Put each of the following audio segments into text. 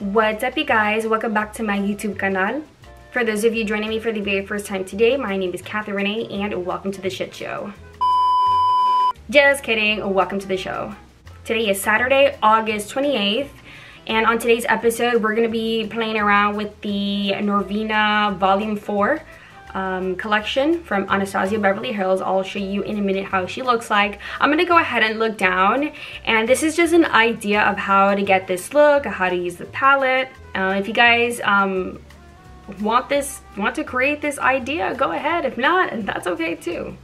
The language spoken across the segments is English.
What's up you guys? Welcome back to my YouTube channel. For those of you joining me for the very first time today, my name is Catherine Renee and welcome to the shit show. Just kidding, welcome to the show. Today is Saturday, August 28th, and on today's episode, we're gonna be playing around with the Norvina Volume 4 um, collection from Anastasia Beverly Hills. I'll show you in a minute how she looks like. I'm gonna go ahead and look down and this is just an idea of how to get this look, how to use the palette. Uh, if you guys um, want this, want to create this idea, go ahead. If not, that's okay too.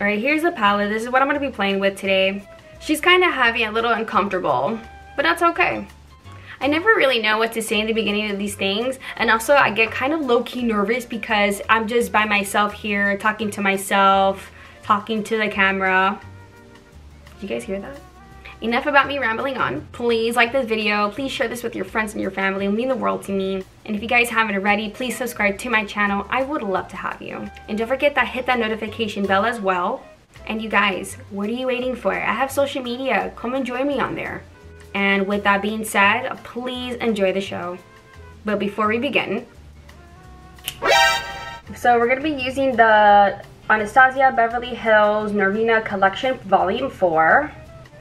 All right, here's the palette. This is what I'm gonna be playing with today. She's kind of heavy, a little uncomfortable, but that's okay. I never really know what to say in the beginning of these things and also I get kind of low-key nervous because I'm just by myself here talking to myself, talking to the camera. Did you guys hear that? Enough about me rambling on. Please like this video, please share this with your friends and your family, it will mean the world to me. And if you guys haven't already, please subscribe to my channel, I would love to have you. And don't forget that hit that notification bell as well. And you guys, what are you waiting for? I have social media, come and join me on there. And with that being said, please enjoy the show. But before we begin, so we're gonna be using the Anastasia Beverly Hills Norvina Collection Volume 4.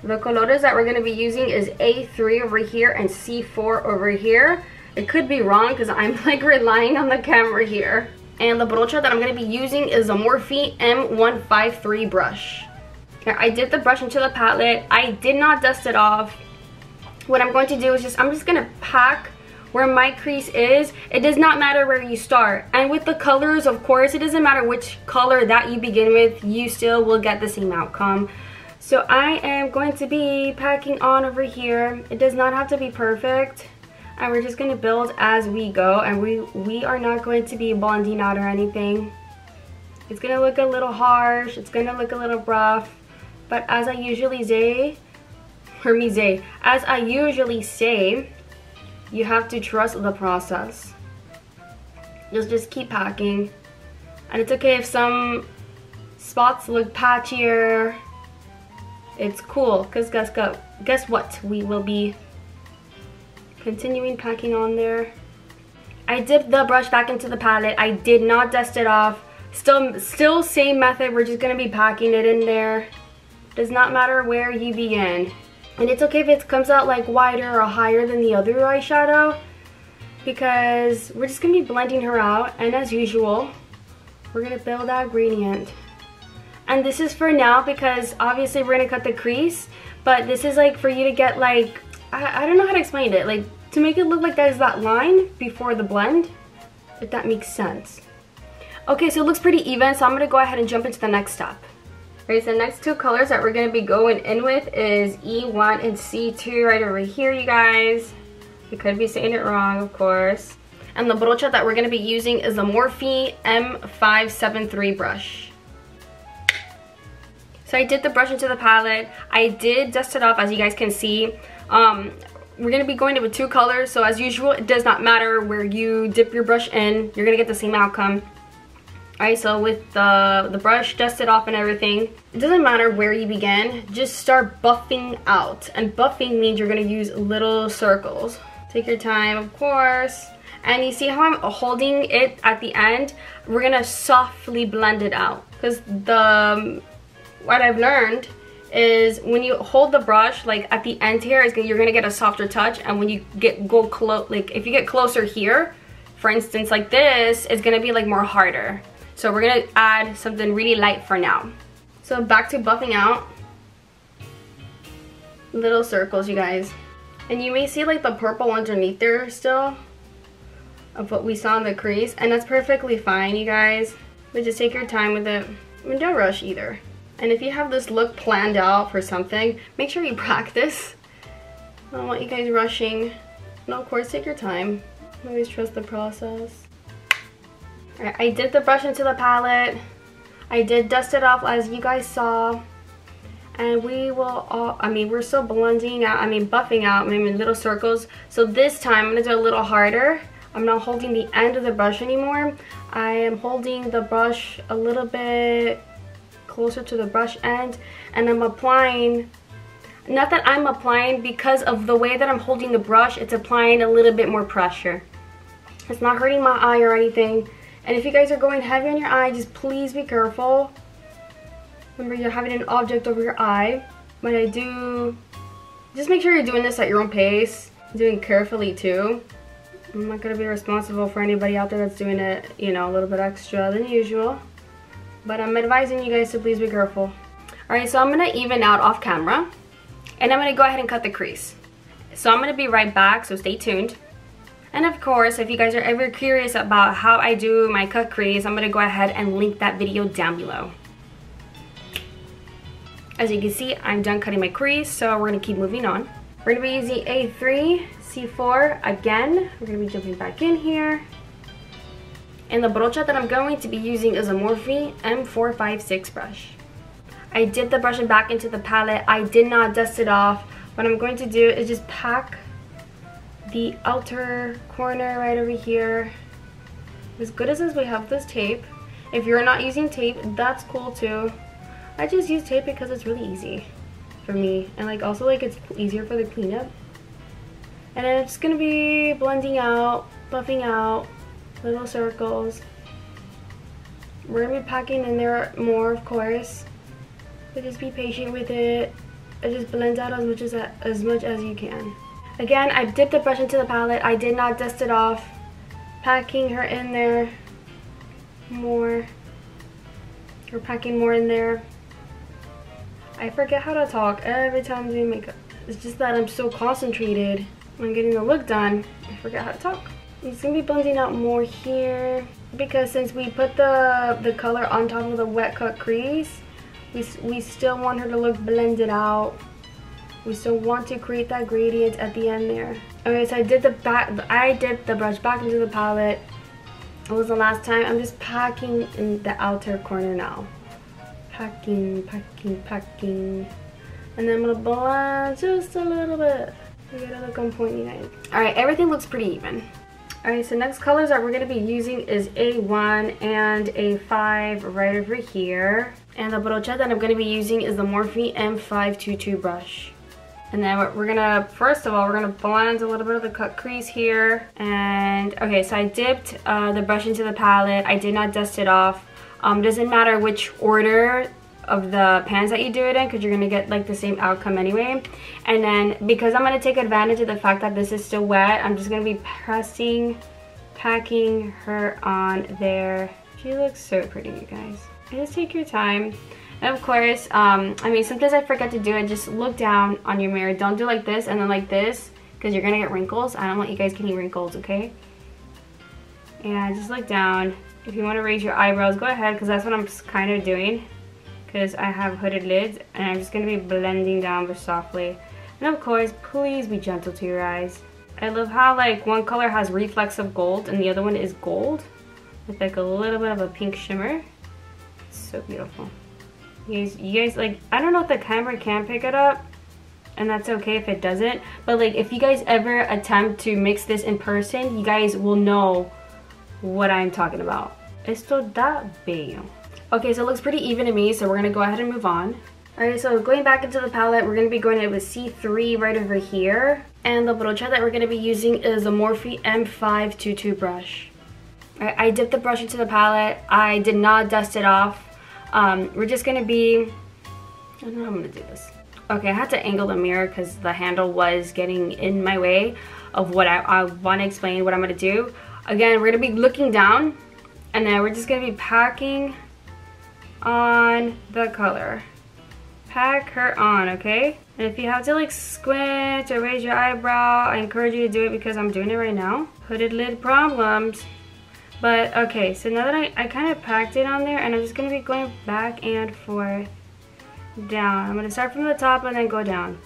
The colores that we're gonna be using is A3 over here and C4 over here. It could be wrong because I'm like relying on the camera here. And the brocha that I'm gonna be using is a Morphe M153 brush. I did the brush into the palette. I did not dust it off what I'm going to do is just, I'm just going to pack where my crease is. It does not matter where you start. And with the colors, of course, it doesn't matter which color that you begin with, you still will get the same outcome. So I am going to be packing on over here. It does not have to be perfect. And we're just going to build as we go. And we, we are not going to be blending out or anything. It's going to look a little harsh. It's going to look a little rough. But as I usually say, Hermes As I usually say, you have to trust the process. Just, just keep packing. And it's okay if some spots look patchier. It's cool, because guess, guess what? We will be continuing packing on there. I dipped the brush back into the palette. I did not dust it off. Still, still same method. We're just going to be packing it in there. Does not matter where you begin. And it's okay if it comes out like wider or higher than the other eyeshadow because we're just going to be blending her out and as usual we're going to build that gradient. And this is for now because obviously we're going to cut the crease but this is like for you to get like, I, I don't know how to explain it, like to make it look like there's that line before the blend if that makes sense. Okay so it looks pretty even so I'm going to go ahead and jump into the next step. Alright, so the next two colors that we're going to be going in with is E1 and C2 right over here, you guys. You could be saying it wrong, of course. And the brocha that we're going to be using is the Morphe M573 brush. So I did the brush into the palette. I did dust it off, as you guys can see. Um, we're going to be going with two colors, so as usual, it does not matter where you dip your brush in. You're going to get the same outcome. Alright, so with the, the brush dusted off and everything, it doesn't matter where you begin, just start buffing out. And buffing means you're going to use little circles. Take your time, of course. And you see how I'm holding it at the end? We're going to softly blend it out. Because the um, what I've learned is when you hold the brush like at the end here, gonna, you're to get a softer touch. And when you get go close, like if you get closer here, for instance like this, it's to be like more harder. So we're gonna add something really light for now. So back to buffing out. Little circles, you guys. And you may see like the purple underneath there still of what we saw in the crease. And that's perfectly fine, you guys. But just take your time with it. I mean, don't rush either. And if you have this look planned out for something, make sure you practice. I don't want you guys rushing. And of course, take your time. Always trust the process. I did the brush into the palette. I did dust it off as you guys saw. And we will all, I mean, we're still blending out, I mean, buffing out, maybe little circles. So this time I'm gonna do a little harder. I'm not holding the end of the brush anymore. I am holding the brush a little bit closer to the brush end and I'm applying not that I'm applying, because of the way that I'm holding the brush, it's applying a little bit more pressure. It's not hurting my eye or anything. And if you guys are going heavy on your eye, just please be careful. Remember, you're having an object over your eye. When I do, just make sure you're doing this at your own pace. Doing carefully too. I'm not going to be responsible for anybody out there that's doing it, you know, a little bit extra than usual. But I'm advising you guys to please be careful. Alright, so I'm going to even out off camera. And I'm going to go ahead and cut the crease. So I'm going to be right back, so stay tuned. And of course, if you guys are ever curious about how I do my cut crease, I'm to go ahead and link that video down below. As you can see, I'm done cutting my crease, so we're to keep moving on. We're to be using A3, C4 again. We're to be jumping back in here. And the brocha that I'm going to be using is a Morphe M456 brush. I dipped the brush back into the palette. I did not dust it off. What I'm going to do is just pack the outer corner right over here. As good as is, we have this tape. If you're not using tape, that's cool too. I just use tape because it's really easy for me. And like also like it's easier for the cleanup. And then it's gonna be blending out, buffing out, little circles. We're gonna be packing in there more of course. But just be patient with it. It just blends out as much as as much as you can. Again, I dipped the brush into the palette. I did not dust it off. Packing her in there more. Or packing more in there. I forget how to talk every time I'm doing makeup. It's just that I'm so concentrated on getting the look done. I forget how to talk. I'm just gonna be blending out more here because since we put the the color on top of the wet cut crease, we, we still want her to look blended out. We still want to create that gradient at the end there. Okay, so I did the back, I did the brush back into the palette. It was the last time. I'm just packing in the outer corner now packing, packing, packing. And then I'm gonna blend just a little bit. We gotta look on pointy point nine. Alright, everything looks pretty even. Alright, so next colors that we're going to be using is A1 and A5 right over here. And the brocha that I'm going to be using is the Morphe M522 brush. And then we're to, first of all, we're to blend a little bit of the cut crease here. And, okay, so I dipped uh, the brush into the palette. I did not dust it off. Um, doesn't matter which order of the pans that you do it in because you're going to get like the same outcome anyway. And then because I'm going to take advantage of the fact that this is still wet, I'm just going to be pressing, packing her on there. She looks so pretty, you guys. Just take your time. And of course, um, I mean, sometimes I forget to do it. Just look down on your mirror. Don't do like this and then like this because you're going to get wrinkles. I don't want you guys getting wrinkles, okay? And just look down. If you want to raise your eyebrows, go ahead because that's what I'm kind of doing. Because I have hooded lids and I'm just going to be blending down very softly. And of course, please be gentle to your eyes. I love how like one color has reflex of gold and the other one is gold. With like a little bit of a pink shimmer. It's so beautiful. You guys, you guys like, I don't know if the camera can pick it up and that's okay if it doesn't. But like if you guys ever attempt to mix this in person, you guys will know what I'm talking about. Esto da bello. Okay, so it looks pretty even to me, so we're gonna go ahead and move on. Alright, so going back into the palette, we're going to be going in with C3 right over here. And the brocha that we're going to be using is a Morphe M522 brush. I dipped the brush into the palette. I did not dust it off. Um, we're just to be... I don't know how I'm to do this. Okay, I had to angle the mirror because the handle was getting in my way of what I, I want to explain, what I'm to do. Again, we're to be looking down and then we're just to be packing on the color. Pack her on, okay? And if you have to like squint or raise your eyebrow, I encourage you to do it because I'm doing it right now. Hooded lid problems. But okay, so now that I, I kind of packed it on there and I'm just going to be going back and forth down. I'm going to start from the top and then go down.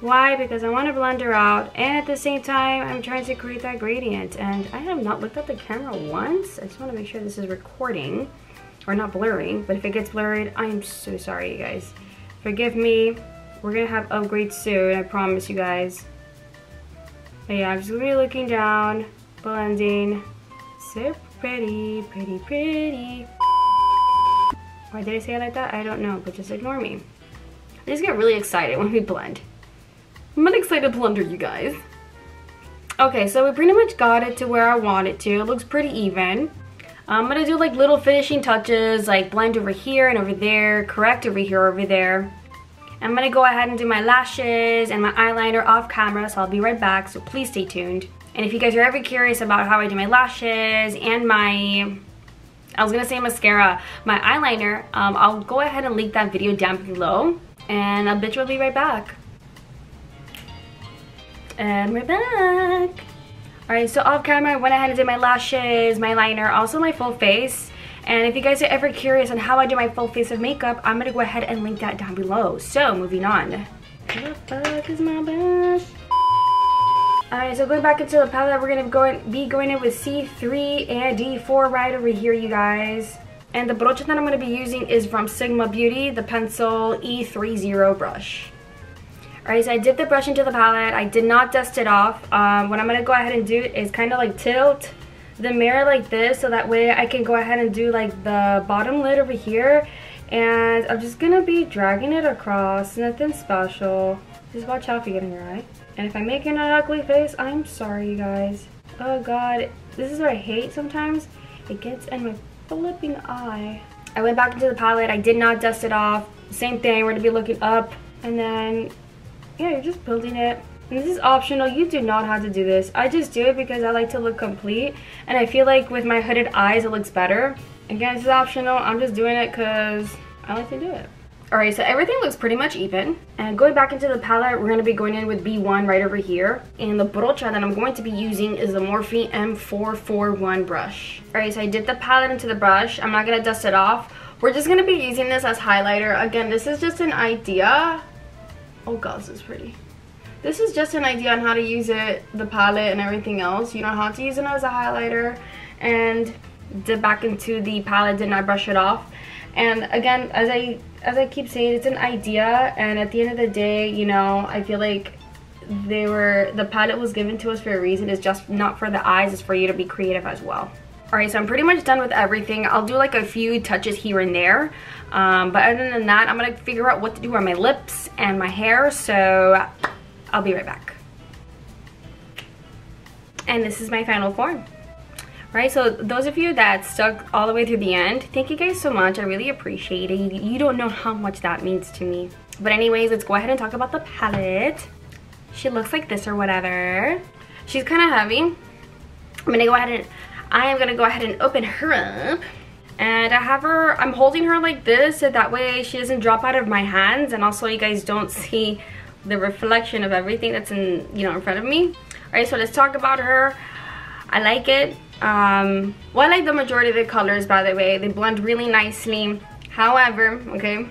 Why? Because I want to blend her out and at the same time I'm trying to create that gradient and I have not looked at the camera once. I just want to make sure this is recording or not blurring but if it gets blurred I'm so sorry you guys. Forgive me. We're going to have upgrades soon I promise you guys. But yeah I'm just going to be looking down blending so pretty pretty pretty. Why did I say it like that? I don't know but just ignore me. I just get really excited when we blend. I'm an excited plunder, you guys. Okay, so we pretty much got it to where I want it to. It looks pretty even. I'm gonna do like little finishing touches, like blend over here and over there, correct over here, over there. I'm gonna go ahead and do my lashes and my eyeliner off camera, so I'll be right back, so please stay tuned. And if you guys are ever curious about how I do my lashes and my, I was gonna say mascara, my eyeliner, um, I'll go ahead and link that video down below. And I'll bitch will be right back. And we're back. Alright, so off camera, I went ahead and did my lashes, my liner, also my full face. And if you guys are ever curious on how I do my full face of makeup, I'm gonna go ahead and link that down below. So, moving on. What the fuck is my brush? Alright, so going back into the palette, we're gonna go be going in with C3 and D4 right over here, you guys. And the brocha that I'm gonna be using is from Sigma Beauty, the pencil E30 brush. Alright, so I dipped the brush into the palette. I did not dust it off. Um, what I'm gonna go ahead and do is kind of like tilt the mirror like this so that way I can go ahead and do like the bottom lid over here and I'm just gonna be dragging it across nothing special just watch out if you get in your eye and if I'm making an ugly face I'm sorry you guys oh god this is what I hate sometimes it gets in my flipping eye I went back into the palette I did not dust it off same thing we're gonna be looking up and then yeah you're just building it this is optional. You do not have to do this. I just do it because I like to look complete. And I feel like with my hooded eyes, it looks better. Again, this is optional. I'm just doing it because I like to do it. Alright, so everything looks pretty much even. And going back into the palette, we're going to be going in with B1 right over here. And the brocha that I'm going to be using is the Morphe M441 brush. Alright, so I did the palette into the brush. I'm not going to dust it off. We're just going to be using this as highlighter. Again, this is just an idea. Oh god, this is pretty. This is just an idea on how to use it, the palette and everything else. You know how to use it as a highlighter and dip back into the palette, did not brush it off. And again, as I as I keep saying, it's an idea and at the end of the day, you know, I feel like they were the palette was given to us for a reason. It's just not for the eyes, it's for you to be creative as well. Alright, so I'm pretty much done with everything. I'll do like a few touches here and there. Um, but other than that, I'm going to figure out what to do on my lips and my hair. So I'll be right back. And this is my final form. Right, so those of you that stuck all the way through the end, thank you guys so much. I really appreciate it. You don't know how much that means to me. But anyways, let's go ahead and talk about the palette. She looks like this or whatever. She's kind of heavy. I'm gonna go ahead and, I am gonna go ahead and open her up. And I have her, I'm holding her like this so that way she doesn't drop out of my hands and also you guys don't see the reflection of everything that's in you know in front of me all right so let's talk about her i like it. Um well i like the majority of the colors by the way. They blend really nicely. However okay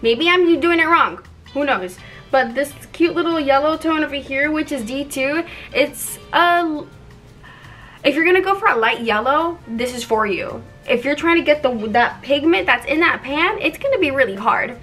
maybe i'm doing it wrong. Who knows? But this cute little yellow tone over here which is d2 it's a if you're gonna go for a light yellow this is for you. If you're trying to get the that pigment that's in that pan it's gonna be really hard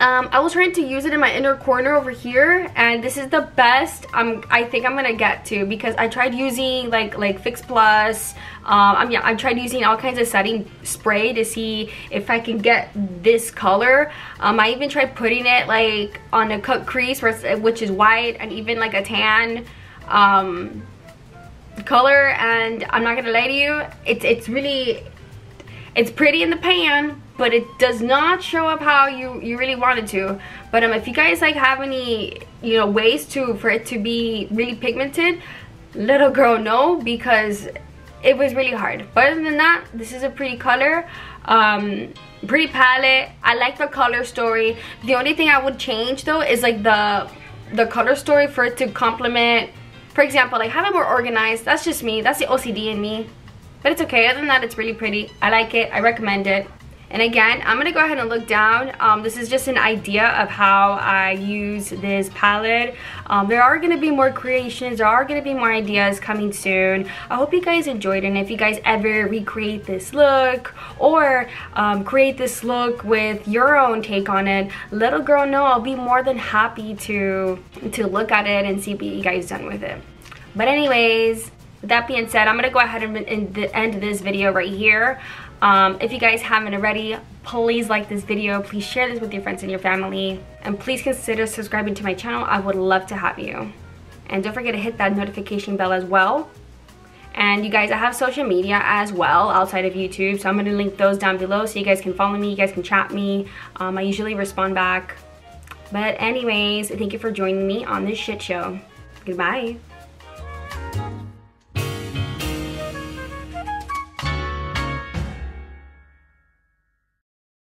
um, I was trying to use it in my inner corner over here and this is the best um, I think I'm gonna get to because I tried using like like Fix Plus. Um, I mean, I tried using all kinds of setting spray to see if I can get this color. Um, I even tried putting it like on a cut crease which is white and even like a tan um, color and I'm not gonna lie to you it's it's really it's pretty in the pan but it does not show up how you you really wanted to. But um if you guys like have any you know ways to for it to be really pigmented little girl no because it was really hard. But other than that this is a pretty color um pretty palette. I like the color story. The only thing i would change though is like the the color story for it to complement. For example like have it more organized. That's just me. That's the ocd in me. But it's okay. Other than that it's really pretty. I like it. I recommend it and again, I'm to go ahead and look down. Um, this is just an idea of how I use this palette. Um, there are to be more creations. There are to be more ideas coming soon. I hope you guys enjoyed. And if you guys ever recreate this look or um, create this look with your own take on it, little girl know I'll be more than happy to, to look at it and see what you guys done with it. But anyways, with that being said, I'm to go ahead and end this video right here. Um, if you guys haven't already, please like this video. Please share this with your friends and your family. And please consider subscribing to my channel. I would love to have you. And don't forget to hit that notification bell as well. And you guys, I have social media as well outside of YouTube. So I'm going to link those down below so you guys can follow me. You guys can chat me. Um, I usually respond back. But anyways, thank you for joining me on this shit show. Goodbye.